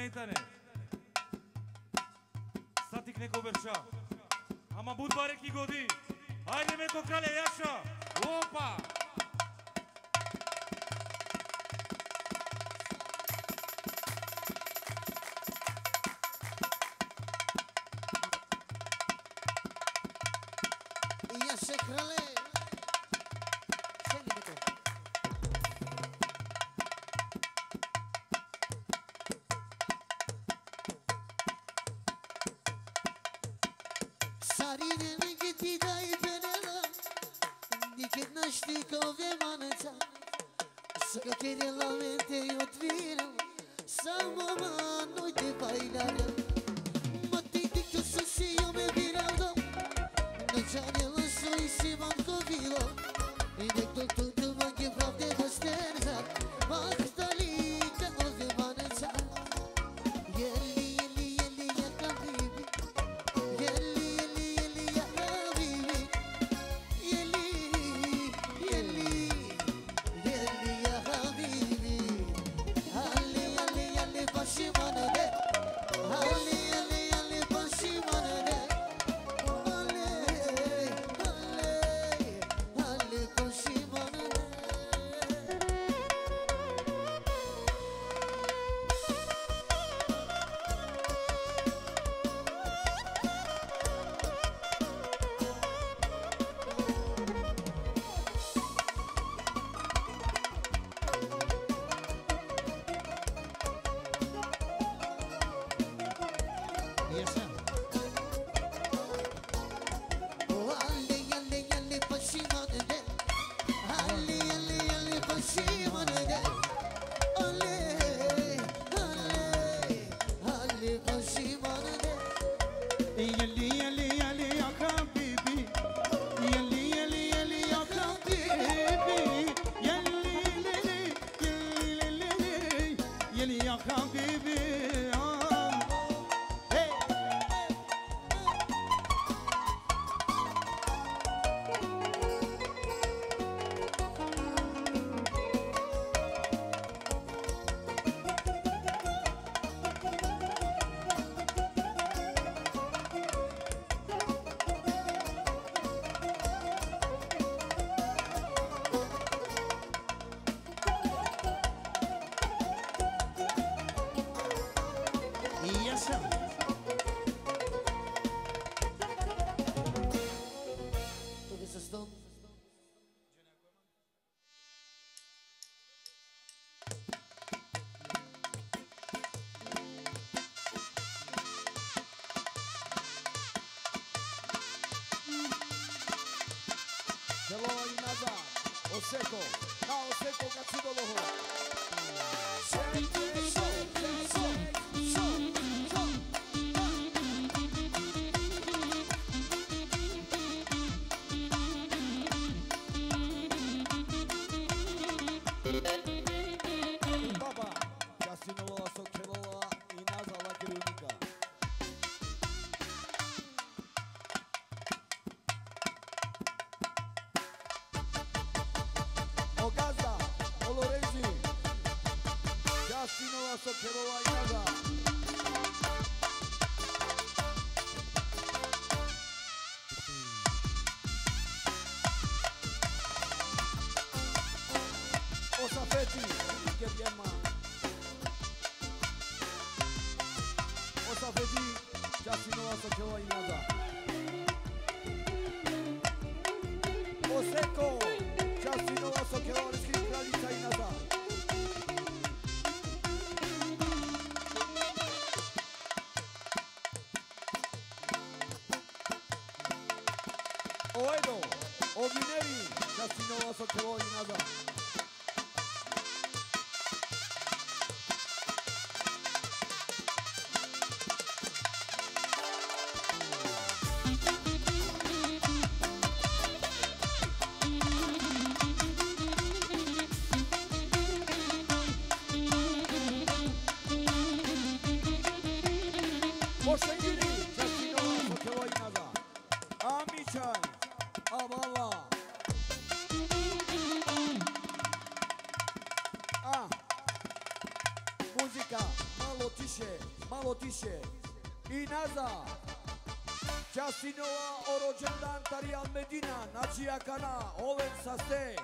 Renitane. Statik neko berša. Ama bud barek godi. Ajde meko kralje jaša. Opa! Jaše kralje. Niko vjevanica Saka kere la mente i otviram Samo manoj te bailaram Ma ti dikto su si jo me viraldo Nađanjela su i si vam govilo I nek doktor をそっておいなぞ Zarija Medina, Nađija Kana, Olen Sase,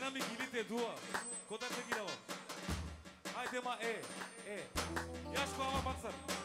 на ми гилите дуа. Кота те ги давам? Ајде ма е, е. Јашко ама бацар.